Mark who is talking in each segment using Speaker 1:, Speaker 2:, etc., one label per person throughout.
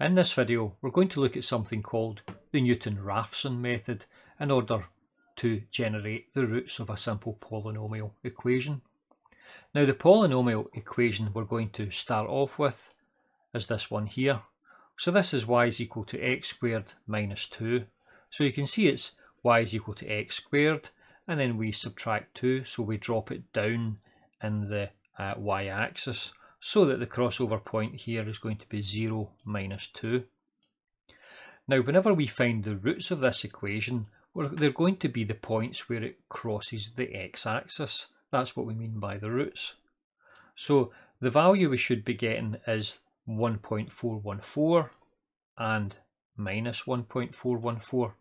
Speaker 1: In this video we're going to look at something called the Newton-Raphson method in order to generate the roots of a simple polynomial equation. Now the polynomial equation we're going to start off with is this one here. So this is y is equal to x squared minus 2. So you can see it's y is equal to x squared and then we subtract 2 so we drop it down in the uh, y-axis so that the crossover point here is going to be 0 minus 2. Now whenever we find the roots of this equation, they're going to be the points where it crosses the x-axis. That's what we mean by the roots. So the value we should be getting is 1.414 and minus 1.414.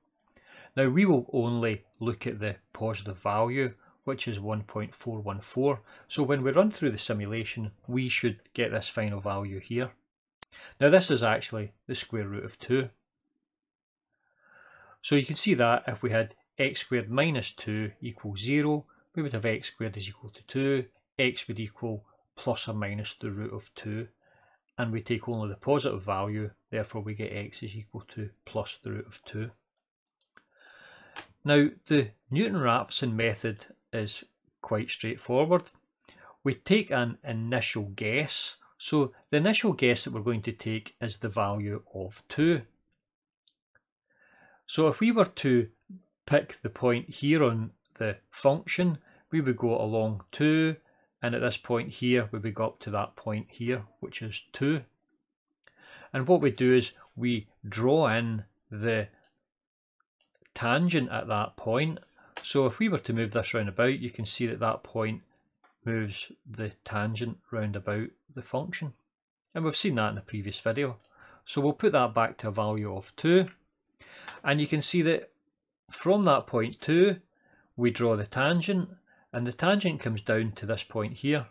Speaker 1: Now we will only look at the positive value which is 1.414. So when we run through the simulation, we should get this final value here. Now this is actually the square root of 2. So you can see that if we had x squared minus 2 equals 0, we would have x squared is equal to 2, x would equal plus or minus the root of 2, and we take only the positive value, therefore we get x is equal to plus the root of 2. Now the Newton-Raphson method is quite straightforward. We take an initial guess. So the initial guess that we're going to take is the value of 2. So if we were to pick the point here on the function, we would go along 2 and at this point here we would go up to that point here which is 2. And what we do is we draw in the tangent at that point so if we were to move this round about, you can see that that point moves the tangent round about the function. And we've seen that in the previous video. So we'll put that back to a value of 2. And you can see that from that point 2, we draw the tangent, and the tangent comes down to this point here.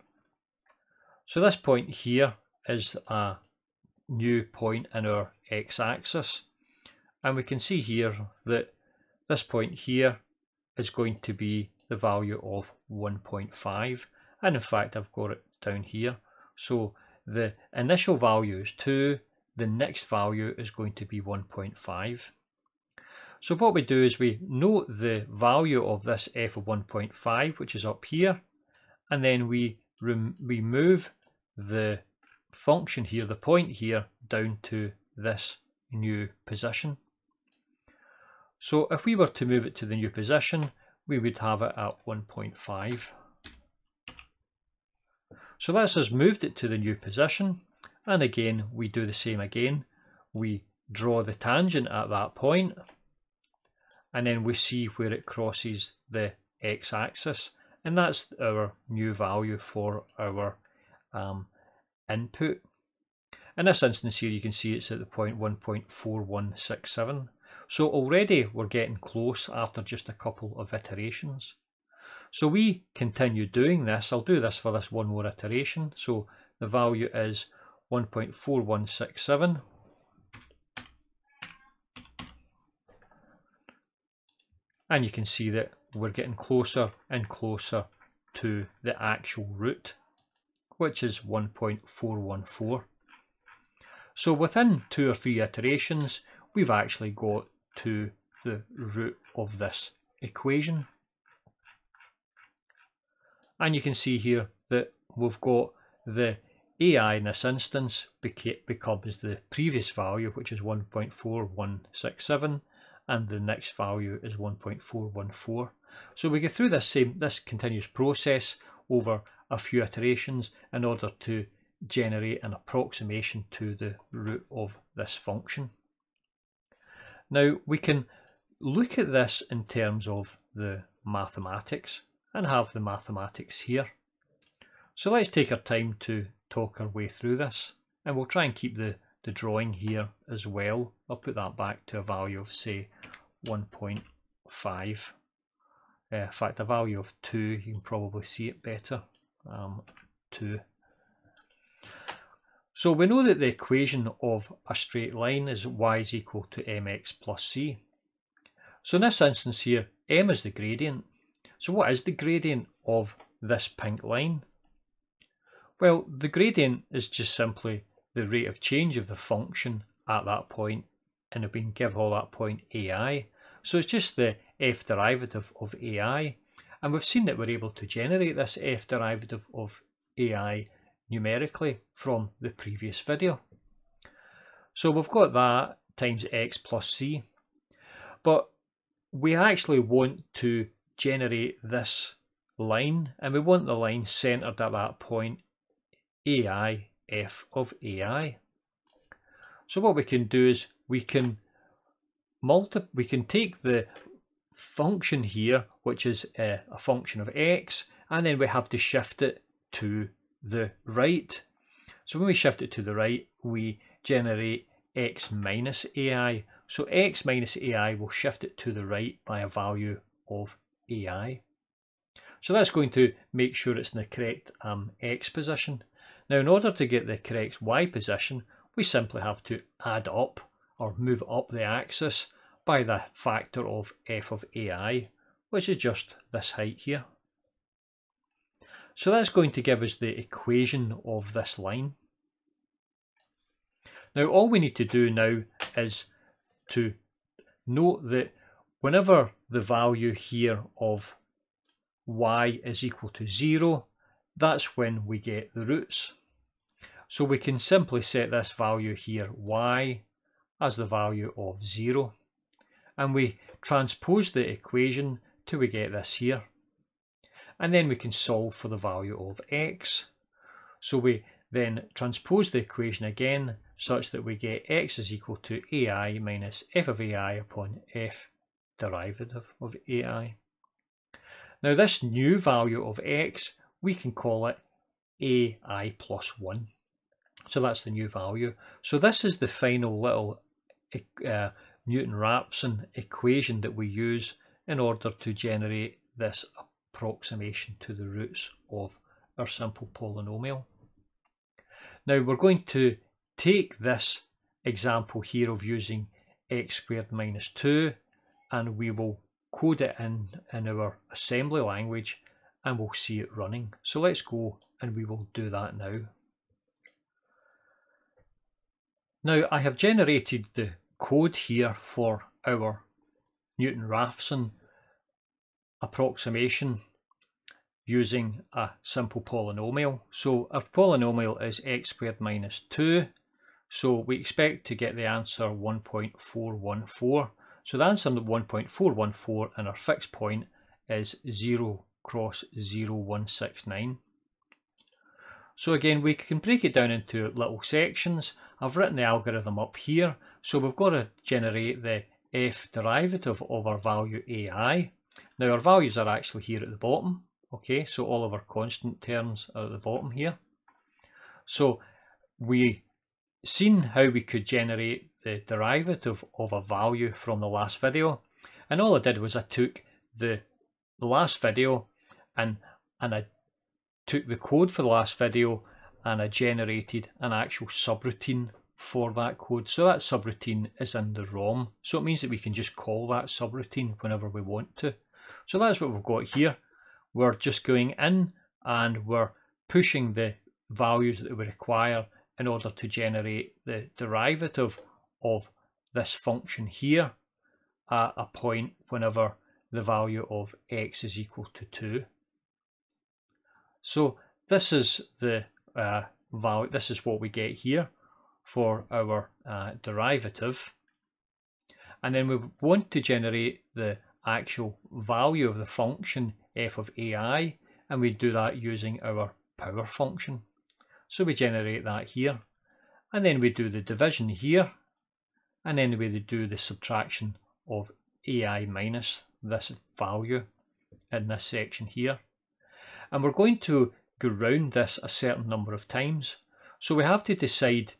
Speaker 1: So this point here is a new point in our x-axis. And we can see here that this point here is going to be the value of 1.5 and in fact I've got it down here. So the initial value is 2 the next value is going to be 1.5 so what we do is we note the value of this f of 1.5 which is up here. And then we we move the function here the point here down to this new position so if we were to move it to the new position, we would have it at 1.5. So that's us moved it to the new position. And again, we do the same again. We draw the tangent at that point, and then we see where it crosses the x-axis. And that's our new value for our um, input. In this instance here, you can see it's at the point 1.4167. So already we're getting close after just a couple of iterations. So we continue doing this. I'll do this for this one more iteration. So the value is 1.4167. And you can see that we're getting closer and closer to the actual root, which is 1.414. So within two or three iterations, we've actually got to the root of this equation. And you can see here that we've got the AI in this instance becomes the previous value, which is 1.4167, and the next value is 1.414. So we go through this same this continuous process over a few iterations in order to generate an approximation to the root of this function. Now we can look at this in terms of the mathematics and have the mathematics here. So let's take our time to talk our way through this and we'll try and keep the, the drawing here as well. I'll put that back to a value of say 1.5. Uh, in fact a value of 2, you can probably see it better. Um, 2 so we know that the equation of a straight line is y is equal to mx plus c. So in this instance here, m is the gradient. So what is the gradient of this pink line? Well, the gradient is just simply the rate of change of the function at that point and we can give all that point AI. So it's just the f derivative of AI. And we've seen that we're able to generate this f derivative of AI numerically from the previous video. So we've got that times x plus c. But we actually want to generate this line and we want the line centered at that point AI f of AI. So what we can do is we can multi we can take the function here which is a, a function of x and then we have to shift it to the right. So when we shift it to the right we generate x minus ai. So x minus ai will shift it to the right by a value of ai. So that's going to make sure it's in the correct um, x position. Now in order to get the correct y position, we simply have to add up or move up the axis by the factor of f of ai, which is just this height here. So that's going to give us the equation of this line. Now all we need to do now is to note that whenever the value here of y is equal to 0, that's when we get the roots. So we can simply set this value here, y, as the value of 0. And we transpose the equation till we get this here. And then we can solve for the value of x. So we then transpose the equation again such that we get x is equal to ai minus f of ai upon f derivative of ai. Now this new value of x, we can call it ai plus 1. So that's the new value. So this is the final little uh, Newton-Raphson equation that we use in order to generate this approximation to the roots of our simple polynomial. Now we're going to take this example here of using x squared minus 2 and we will code it in in our assembly language and we'll see it running. So let's go and we will do that now. Now I have generated the code here for our Newton-Raphson approximation using a simple polynomial. So our polynomial is x squared minus 2. So we expect to get the answer 1.414. So the answer 1.414 and our fixed point is 0 cross 0169. So again, we can break it down into little sections. I've written the algorithm up here. So we've got to generate the f derivative of our value ai. Now our values are actually here at the bottom. Okay, so all of our constant terms are at the bottom here. So we seen how we could generate the derivative of a value from the last video. And all I did was I took the, last video and, and I took the code for the last video and I generated an actual subroutine for that code. So that subroutine is in the ROM. So it means that we can just call that subroutine whenever we want to. So that's what we've got here we're just going in and we're pushing the values that we require in order to generate the derivative of this function here at a point whenever the value of x is equal to 2. So this is the uh, value, this is what we get here for our uh, derivative. And then we want to generate the actual value of the function f of ai and we do that using our power function. So we generate that here and then we do the division here and then we do the subtraction of ai minus this value in this section here. And we're going to go round this a certain number of times. So we have to decide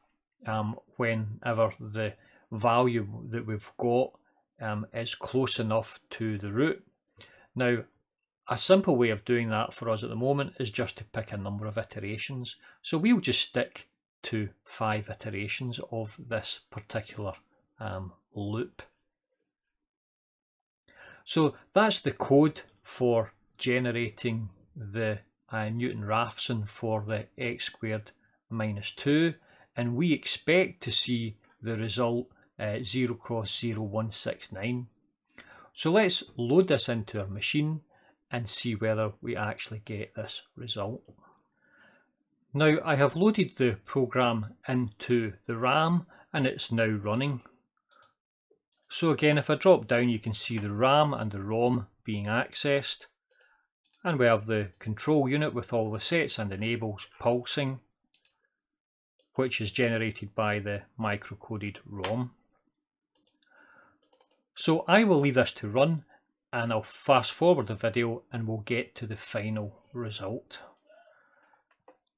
Speaker 1: um, whenever the value that we've got um, is close enough to the root. Now a simple way of doing that for us at the moment is just to pick a number of iterations. So we'll just stick to five iterations of this particular um, loop. So that's the code for generating the uh, Newton-Raphson for the x squared minus 2 and we expect to see the result uh, 0 cross 0169. So let's load this into our machine and see whether we actually get this result. Now I have loaded the program into the RAM and it's now running. So again if I drop down you can see the RAM and the ROM being accessed and we have the control unit with all the sets and enables pulsing which is generated by the microcoded ROM. So I will leave this to run and I'll fast forward the video and we'll get to the final result.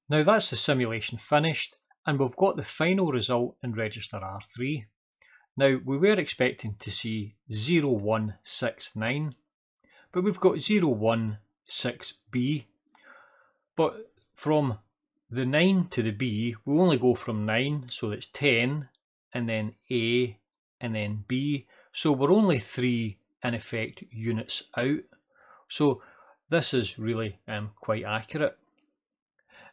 Speaker 1: Now that's the simulation finished and we've got the final result in register R3. Now we were expecting to see 0169 but we've got 016B but from the 9 to the B we only go from 9 so it's 10 and then A and then B so we're only three in effect units out. So this is really um, quite accurate.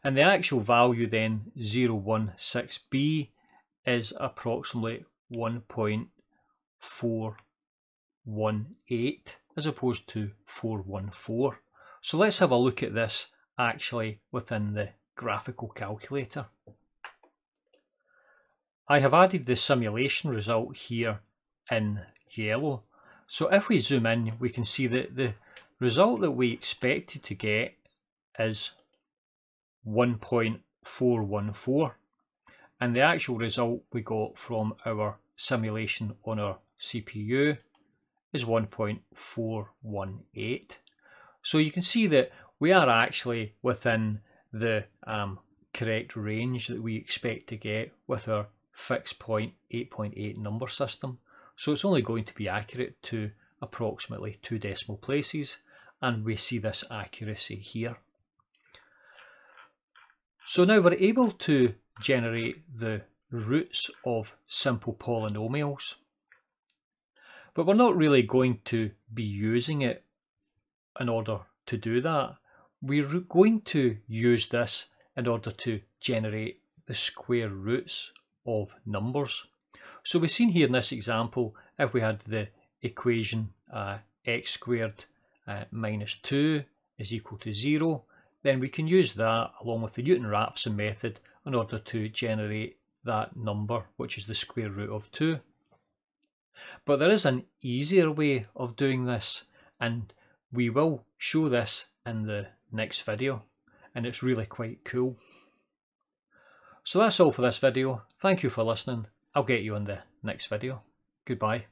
Speaker 1: And the actual value then 016b is approximately 1.418 as opposed to 414. So let's have a look at this actually within the graphical calculator. I have added the simulation result here in yellow. So if we zoom in, we can see that the result that we expected to get is 1.414 and the actual result we got from our simulation on our CPU is 1.418. So you can see that we are actually within the um, correct range that we expect to get with our fixed point 8.8 number system. So it's only going to be accurate to approximately two decimal places and we see this accuracy here. So now we're able to generate the roots of simple polynomials. But we're not really going to be using it in order to do that. We're going to use this in order to generate the square roots of numbers. So we've seen here in this example, if we had the equation uh, x squared uh, minus 2 is equal to 0, then we can use that along with the Newton-Raphson method in order to generate that number, which is the square root of 2. But there is an easier way of doing this, and we will show this in the next video, and it's really quite cool. So that's all for this video. Thank you for listening. I'll get you on the next video. Goodbye.